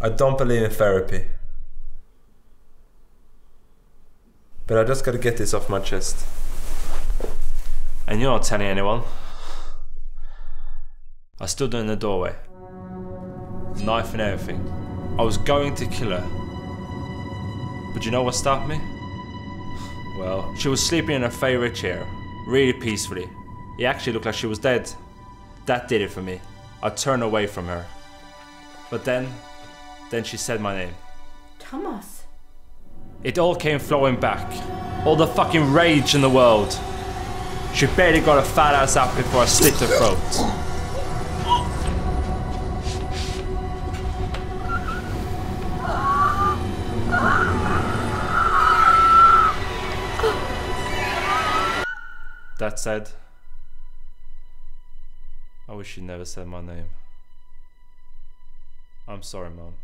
I don't believe in therapy. But I just gotta get this off my chest. And you're not telling anyone. I stood in the doorway, knife and everything. I was going to kill her. But you know what stopped me? Well, she was sleeping in her favorite chair, really peacefully. It actually looked like she was dead. That did it for me. I turned away from her. But then, then she said my name. Thomas. It all came flowing back. All the fucking rage in the world. She barely got her fat ass up before I slit her throat. That said, I wish you never said my name. I'm sorry, Mom.